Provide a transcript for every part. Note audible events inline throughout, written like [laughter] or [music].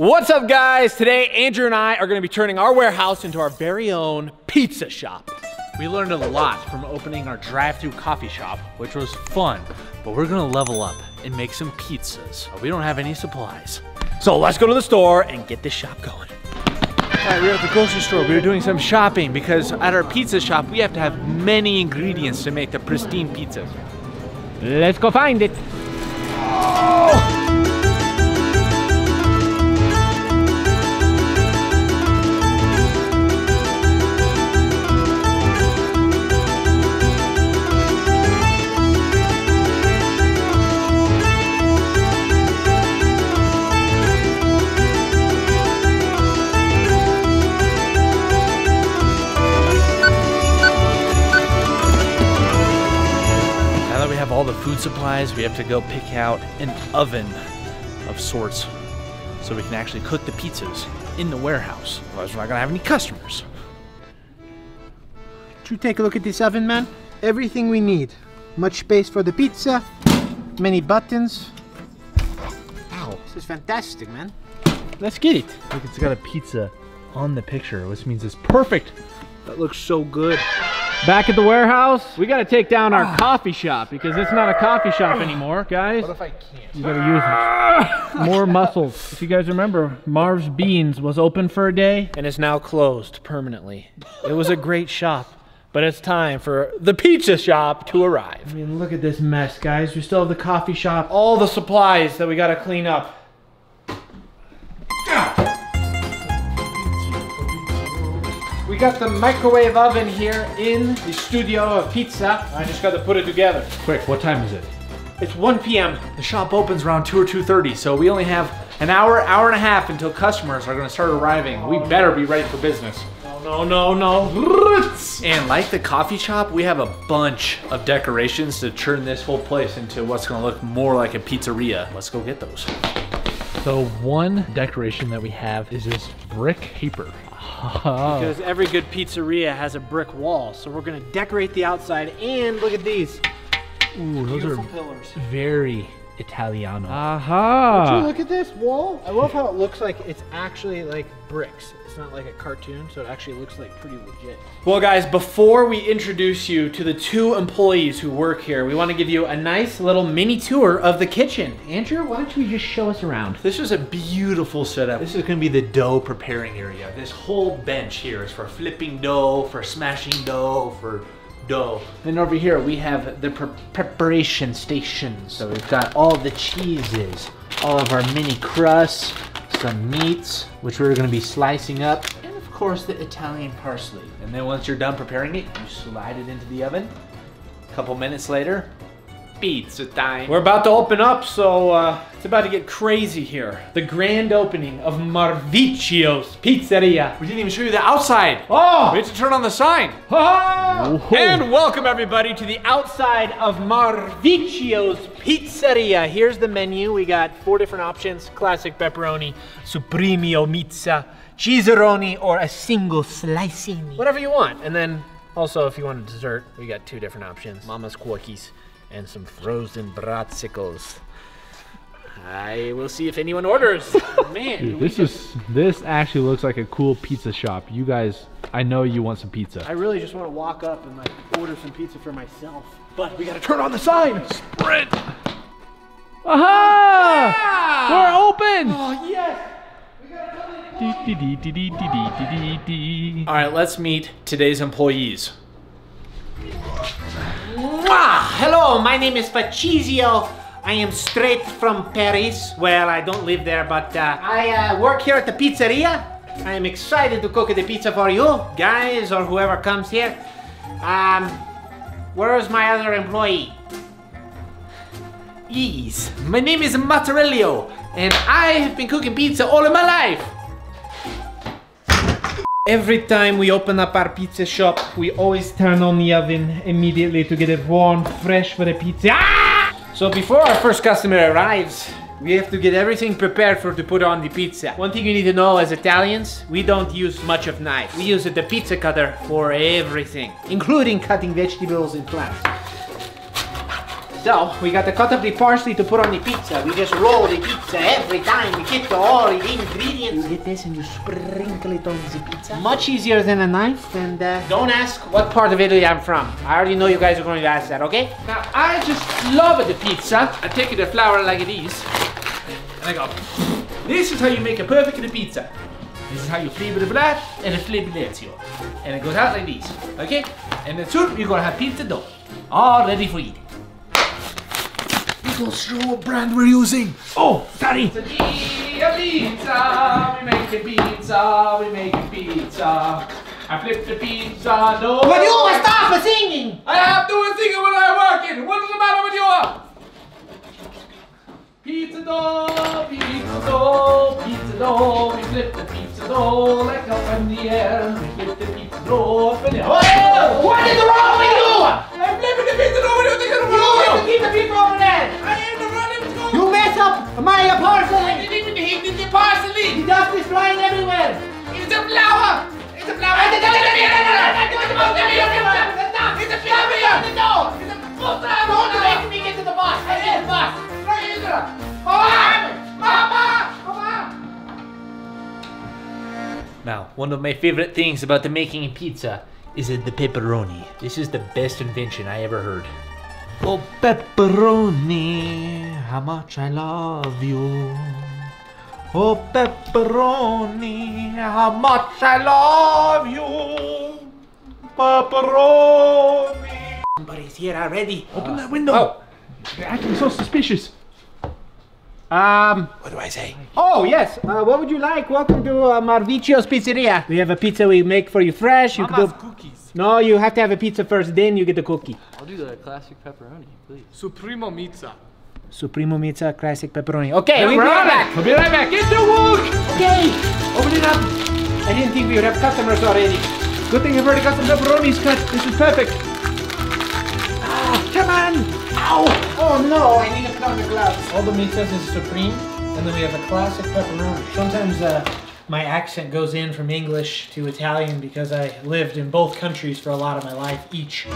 What's up guys? Today Andrew and I are gonna be turning our warehouse into our very own pizza shop. We learned a lot from opening our drive-through coffee shop, which was fun, but we're gonna level up and make some pizzas. We don't have any supplies. So let's go to the store and get this shop going. All right, we're at the grocery store. We were doing some shopping because at our pizza shop, we have to have many ingredients to make the pristine pizzas. Let's go find it. Now to go pick out an oven of sorts so we can actually cook the pizzas in the warehouse. Otherwise, we're not gonna have any customers. Did you take a look at this oven, man? Everything we need. Much space for the pizza, many buttons. Wow, this is fantastic, man. Let's get it. Look, it's got a pizza on the picture, which means it's perfect. That looks so good. Back at the warehouse, we gotta take down our ah. coffee shop because it's not a coffee shop ah. anymore, guys. What if I can't? You gotta use it. Ah. More muscles. If you guys remember, Marv's Beans was open for a day. And it's now closed permanently. It was a great shop, but it's time for the pizza shop to arrive. I mean, look at this mess, guys. We still have the coffee shop. All the supplies that we gotta clean up. Got the microwave oven here in the studio of pizza. I just gotta put it together. Quick, what time is it? It's 1 p.m. The shop opens around 2 or 2.30, so we only have an hour, hour and a half until customers are gonna start arriving. We better be ready for business. No, no, no. [laughs] And like the coffee shop, we have a bunch of decorations to turn this whole place into what's gonna look more like a pizzeria. Let's go get those. So one decoration that we have is this brick paper. [laughs] Because every good pizzeria has a brick wall, so we're gonna decorate the outside and look at these Ooh, those beautiful are pillars. very Italiano. Aha! Would you look at this wall? I love how it looks like it's actually like bricks. It's not like a cartoon, so it actually looks like pretty legit. Well, guys, before we introduce you to the two employees who work here, we want to give you a nice little mini tour of the kitchen. Andrew, why don't you just show us around? This is a beautiful setup. This is gonna be the dough preparing area. This whole bench here is for flipping dough, for smashing dough, for dough. And over here we have the pre- preparation station. So we've got all the cheeses, all of our mini crusts, some meats, which we're gonna be slicing up, and of course the Italian parsley. And then once you're done preparing it, you slide it into the oven. A couple minutes later, pizza time. We're about to open up, so uh, it's about to get crazy here. The grand opening of Marvicchio's Pizzeria. we didn't even show you the outside. Oh! We have to turn on the sign. And welcome everybody to the outside of Marvicchio's Pizzeria. Here's the menu. We got four different options: classic pepperoni, supremo pizza, cheeseroni, or a single slicing. Whatever you want. And then also, if you want a dessert, we got two different options: Mama's Cookies and some frozen bratzicles. I will see if anyone orders. [laughs] Man, Dude, this is this actually looks like a cool pizza shop. You guys, I know you want some pizza. I really just want to walk up and like order some pizza for myself. But we gotta turn on the sign. Sprint. Aha! Yeah! We're open. Oh yes. All right, let's meet today's employees. Wow! Hello, my name is Facchizio I am straight from Paris. Well, I don't live there, but uh, I uh, work here at the pizzeria. I am excited to cook the pizza for you, guys, or whoever comes here. Um, where is my other employee? Yes, my name is Mattarello, and I have been cooking pizza all of my life. Every time we open up our pizza shop, we always turn on the oven immediately to get it warm, fresh for the pizza. Ah! So before our first customer arrives, we have to get everything prepared for to put on the pizza. One thing you need to know as Italians, we don't use much of knife. We use the pizza cutter for everything, including cutting vegetables and flats. So, we got to cut up the parsley to put on the pizza. We just roll the pizza every time we get to all the ingredients. You get this and you sprinkle it on the pizza. Much easier than a knife, and uh, don't ask what part of Italy I'm from. I already know you guys are going to ask that, okay? Now, I just love the pizza. I take it the flour like it is. And I go, this is how you make a perfect pizza. This is how you flavor the bread and the flabellazio. And it goes out like this, okay? And then soon you're gonna have pizza dough, all ready for eating. People show what brand we're using. Oh, sorry. Pizza, pizza, we make a pizza, we make a pizza. I flip the pizza dough. But you will stop singing! I have to sing when I'm working. What is the matter with you? Pizza dough, pizza dough, pizza dough. We flip the pizza dough like up in the air. We flip the pizza dough up in the air. Oh! What is wrong with you? I'm flipping the pizza dough. What do you think I'm You have to wrong? keep the people over there! Up my I parsley! didn't even hit the parsley. The dust is flying everywhere! It's a flower. It's a flower. It's a flower. It's a flower. It's a Don't make me get to the boss! I need the boss! Now, one of my favorite things about the making pizza is the pepperoni. This is the best invention I ever heard. Oh, pepperoni, how much I love you. Oh, pepperoni, how much I love you. Pepperoni. Somebody's here already. Open that window. Oh. You're acting so suspicious. Um, What do I say? oh yes, uh, what would you like? Welcome to uh, Marvicio's Pizzeria. We have a pizza we make for you fresh. You can do... cookies. No, you have to have a pizza first, then you get the cookie. I'll do the classic pepperoni, please. Supremo Pizza. Supremo Pizza, classic pepperoni. Okay, we'll be right back. it. We'll be right back. Get to work. Okay. Open it up. I didn't think we would have customers already. Good thing I've already got some pepperonis cut. This is perfect. Ah, come on. Ow. Oh no, I need to put on the gloves. All the pizzas is supreme, and then we have a classic pepperoni. Sometimes uh, my accent goes in from English to Italian because I lived in both countries for a lot of my life each.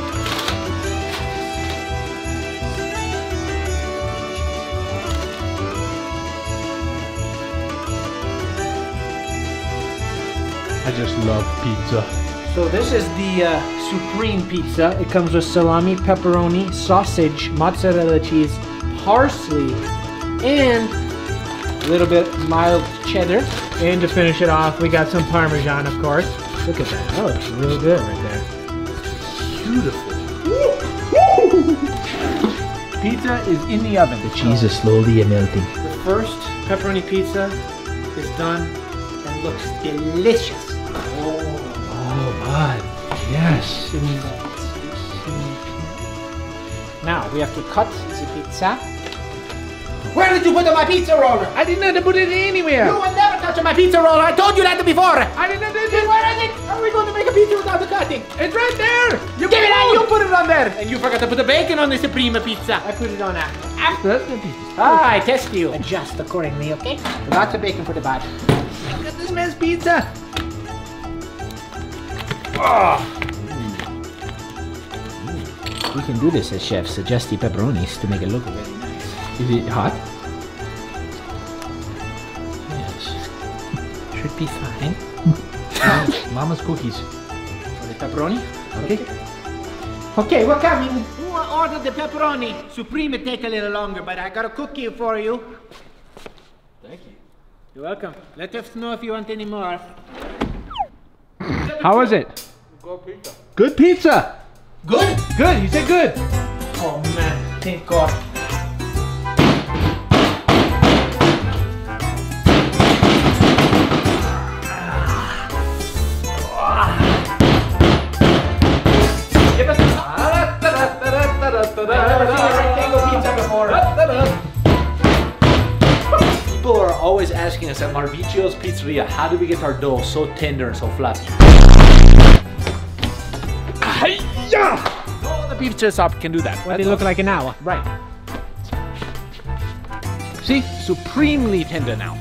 I just love pizza. So this is the uh, supreme pizza. It comes with salami, pepperoni, sausage, mozzarella cheese, parsley, and a little bit mild cheddar. And to finish it off, we got some parmesan, of course. Look at that. Oh, that looks real good right there. Beautiful. pizza is in the oven. The Cheese is slowly melting. The first pepperoni pizza is done and looks delicious. Oh my. Yes. Now we have to cut the pizza. Where did you put my pizza roller? I didn't have to put it anywhere. You will never touch my pizza roller. I told you that before. I didn't have to. Where is it? How are we going to make a pizza without the cutting? It's right there. You Give it out. You put it on there. And you forgot to put the bacon on the Suprema pizza. I put it on after. After the pizza. Ah, I test you. Adjust accordingly, okay? Lots of bacon for the bad. Look at this man's pizza. Ah. Mm. Mm. We can do this as chefs. Adjust the pepperonis to make it look very nice. Is it hot? Should be fine. Mama's cookies. For the pepperoni? Okay. Okay, we're coming. Who ordered the pepperoni? Supreme it take a little longer, but I got a cookie for you. Thank you. You're welcome. Let us know if you want any more. How was it? Good pizza. Good? pizza. Good. Good, you said good. Oh man, thank God. Marvicio's how do we get our dough so tender and so fluffy? No other pizza shop can do that. What they look like an hour. Right. See? Supremely tender now.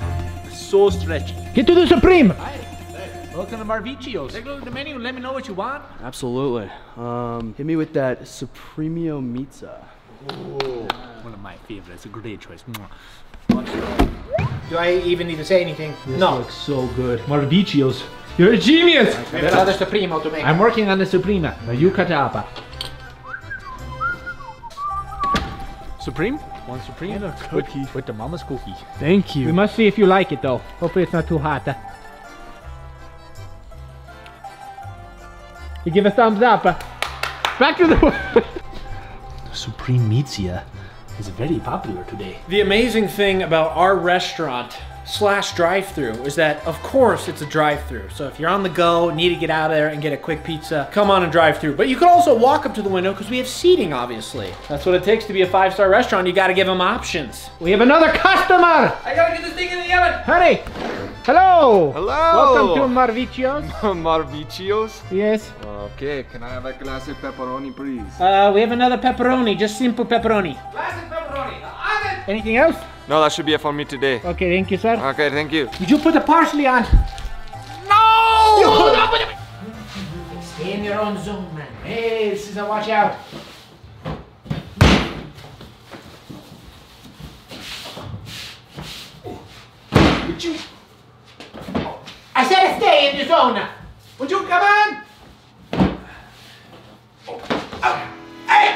So stretchy. Get to the Supreme! Welcome to Marvicio's. Take a look at the menu and let me know what you want. Absolutely. Um, hit me with that Supremio Pizza. One of my favorites. A great choice. Do I even need to say anything? no. looks so good. Marvicchio's. You're a genius! We have another Supremo to make. I'm working on the Suprema. Now you cut up. Supreme? One Supreme? And a cookie. With, with the mama's cookie. Thank you. We must see if you like it though. Hopefully it's not too hot. You give a thumbs up. Back to the [laughs] Supreme Meatsia is very popular today. The amazing thing about our restaurant slash drive-through is that of course it's a drive-through. So if you're on the go, need to get out of there and get a quick pizza, come on and drive through. But you can also walk up to the window because we have seating obviously. That's what it takes to be a five-star restaurant. You got to give them options. We have another customer. I gotta get this thing in the oven. Honey. Hello. Hello. Welcome to Marvicchio's. [laughs] Marvicchios. Yes. Okay, can I have a glass of pepperoni, please? Uh, we have another pepperoni, just simple pepperoni. Classic pepperoni. Anything else? No, that should be it for me today. Okay, thank you, sir. Okay, thank you. Did you put the parsley on? No! Stay in your own zone, man. Hey, this is a watch out. Would you? I said stay in your zone. Would you come on? Oh, Hey!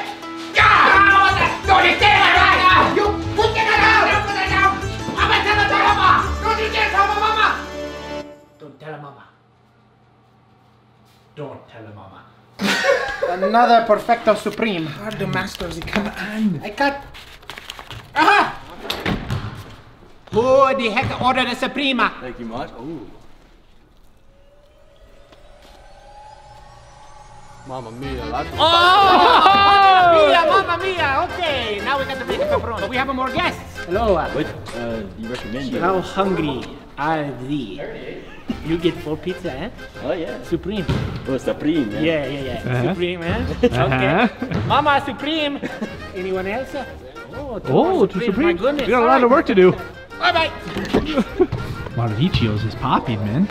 Ah! No, you stay like You put that down! You put that down! I'm gonna tell her mama! Don't you dare tell my mama! Don't tell her mama. Don't tell her mama. Another Perfecto Supreme. Are the masters come on? I cut. Aha! Who the heck ordered a Suprema? Thank you much. Ooh. Mamma mia, that's Oh! [laughs] Mia, mamma mia! Okay, now we got the big pepperoni. But we have more guests. Hello. uh, What uh, you recommend? How hungry are thee? You get four pizza, eh? Oh yeah. Supreme. Oh, Supreme, man. Yeah, yeah, yeah. Uh-huh. Supreme, eh? Uh-huh. Okay. Mama Supreme. Anyone else? Oh, two Oh, more to My Supreme. goodness. We got a lot of work to do. Bye bye. Marvicchio's is popping, man.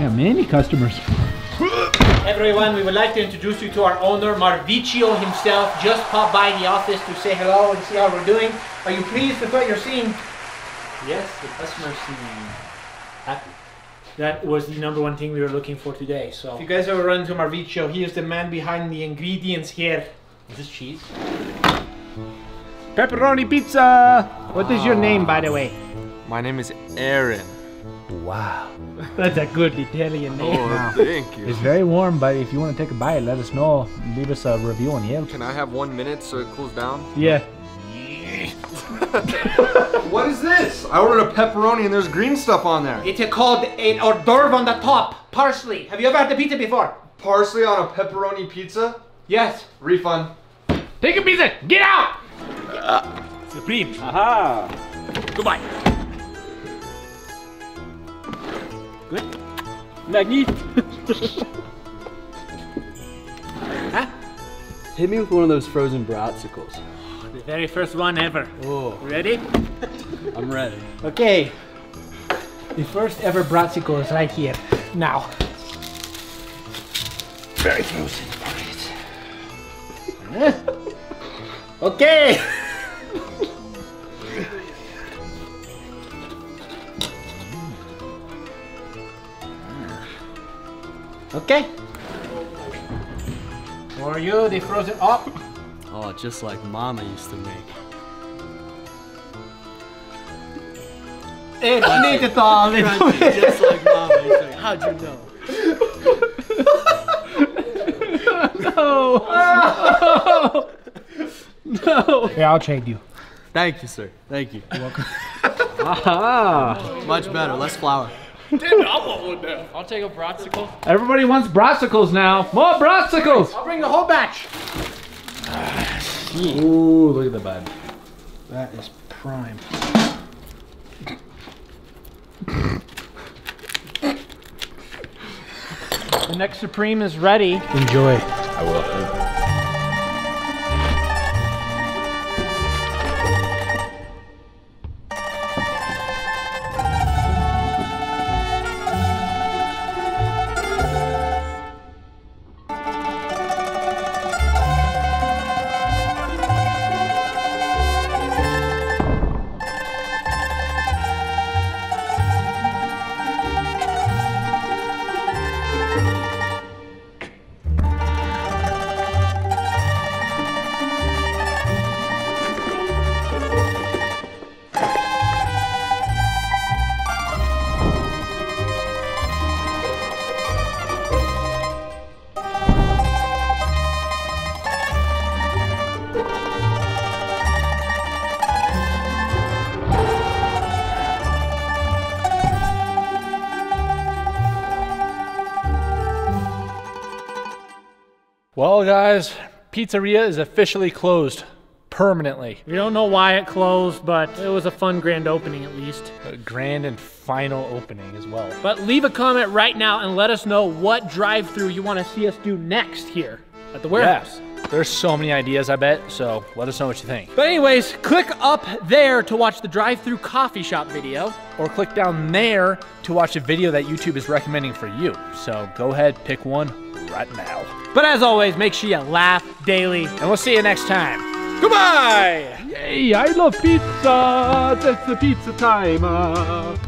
Yeah, many customers. [laughs] Everyone, we would like to introduce you to our owner, Marvicchio himself. Just popped by the office to say hello and see how we're doing. Are you pleased with what you're seeing? Yes, the customers seem happy. That was the number one thing we were looking for today. So, if you guys ever run into Marvicchio, he is the man behind the ingredients here. Is this cheese? Pepperoni pizza. What is your name, by the way? My name is Aaron. [laughs] That's a good Italian name. Oh, thank you. It's very warm, but if you want to take a bite, let us know. Leave us a review on Yelp. Can I have one minute so it cools down? Yeah. [laughs] What is this? I ordered a pepperoni and there's green stuff on there. It's called an hors d'oeuvre on the top. Parsley. Have you ever had the pizza before? Parsley on a pepperoni pizza? Yes. Refund. Take a pizza. Get out. Supreme. Aha! Goodbye. Magnificent! [laughs] Huh? Hit me with one of those frozen bratsicles. The very first one ever. Oh, Ready? I'm ready. Okay. The first ever bratsico is right here. Now. Very frozen. okay. [laughs] okay. For you, the frozen up. Oh, just like Mama used to make. It's need it all. just like Mama used to make. How'd you know? No. [laughs] No. No. Yeah, I'll trade you. Thank you, sir. Thank you. You're welcome. [laughs] Aha! Much better, less flour. I'll take a bratsicle. Everybody wants brassicles now. More brassicles! I'll bring the whole batch. Ah, Ooh, look at the bud. That is prime. The next Supreme is ready. Enjoy. I will. Well, guys, pizzeria is officially closed permanently. We don't know why it closed, but it was a fun grand opening at least. A grand and final opening as well. But leave a comment right now and let us know what drive-through you want to see us do next here at the warehouse. Yeah, there's so many ideas, I bet. So let us know what you think. But anyways, click up there to watch the drive-through coffee shop video. Or click down there to watch a video that YouTube is recommending for you. So go ahead, pick one right now. But as always, make sure you laugh daily. And we'll see you next time. Goodbye! Yay, I love pizza. It's the pizza time.